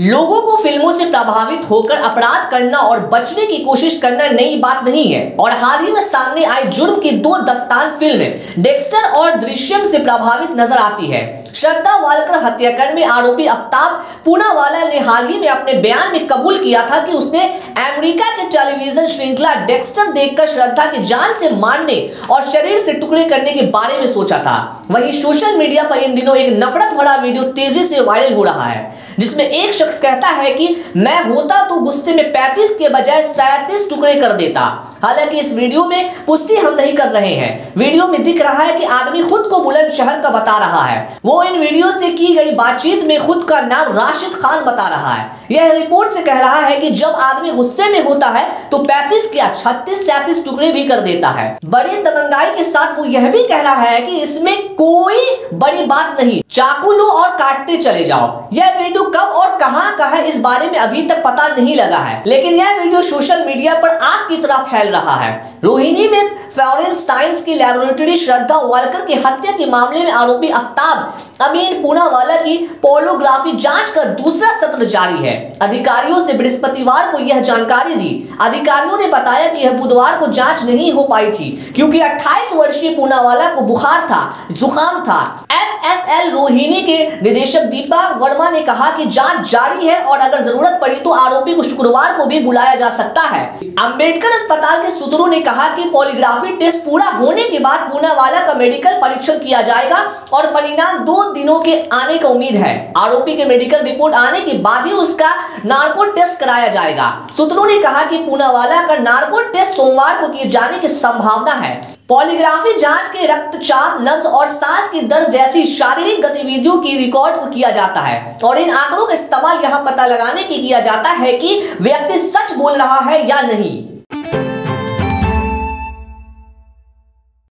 लोगों को फ़िल्मों से प्रभावित होकर अपराध करना और बचने की कोशिश करना नई बात नहीं है। और हाल ही में सामने आई जुर्म की दो दस्तान फ़िल्म डेक्स्टर और दृश्यम से प्रभावित नज़र आती है। श्रद्धा वालकर हत्याकांड में आरोपी अफ्ताब पूनावाला ने हाल ही में अपने बयान में कबूल किया था कि उसने अमेरिका के टेलीविज़न श्रृंखला डेक्स्टर देखकर श्रद्धा की जान से मारने और शरीर से टुकड़े करने के बारे में सोचा था। वहीं सोशल मीडिया पर इन दिनों एक नफरत भरा वीडियो तेज़ी से वायरल हो रहा है, जिसमें एक शख्स कहता है कि, मैं होता तो गुस्से में 35 के बजाय सैतीस टुकड़े कर देता। हालाँकि इस वीडियो में पुष्टि हम नहीं कर रहे हैं। वीडियो में दिख रहा है कि आदमी खुद को बुलंदशहर का बता रहा है। वो इन वीडियो से की गई बातचीत में खुद का नाम राशिद खान बता रहा है। यह रिपोर्ट से कह रहा है कि जब आदमी गुस्से में होता है तो 35 क्या 36 सैतीस टुकड़े भी कर देता है। बड़े तदंगाई के साथ वो यह भी कह रहा है कि इसमें कोई बड़ी बात नहीं। चाकू लो और काटते चले जाओ। यह वीडियो कब और कहाँ का है, इस बारे में अभी तक पता नहीं लगा है। लेकिन यह वीडियो सोशल मीडिया पर आग की तरह फैल रहा है। रोहिणी में फ्लोरेंस साइंस की लेबोरेटरी श्रद्धा वालकर की हत्या के मामले में आरोपी अफ्ताब अमीन पूनावाला की पोलोग्राफी जाँच का दूसरा सत्र जारी है। अधिकारियों से बृहस्पतिवार को यह जानकारी दी। अधिकारियों ने बताया कि यह बुधवार को जाँच नहीं हो पाई थी, क्योंकि 28 वर्षीय पूनावाला को बुखार था, जुकाम था। एफएसएल रोहिणी के निदेशक दीपा वर्मा ने कहा कि जाँच जारी है और अगर ज़रूरत पड़ी तो आरोपी को शुक्रवार को भी बुलाया जा सकता है। अंबेडकर अस्पताल के सूत्रों ने कहा कि पॉलीग्राफी टेस्ट पूरा होने के बाद पूनावाला का मेडिकल परीक्षण किया जाएगा और परिणाम दो दिनों के आने का उम्मीद है। आरोपी के मेडिकल रिपोर्ट आने के बाद ही उसका नार्को टेस्ट कराया जाएगा। सूत्रों ने कहा कि पूनावाला का नार्को टेस्ट सोमवार को किए जाने की संभावना है। पॉलीग्राफी जाँच के रक्तचाप नब्ज और सांस की दर जैसी शारीरिक गतिविधियों की रिकॉर्ड को किया जाता है। और इन आंकड़ों का इस्तेमाल यहाँ पता लगाने के किया जाता है कि व्यक्ति सच बोल रहा है या नहीं।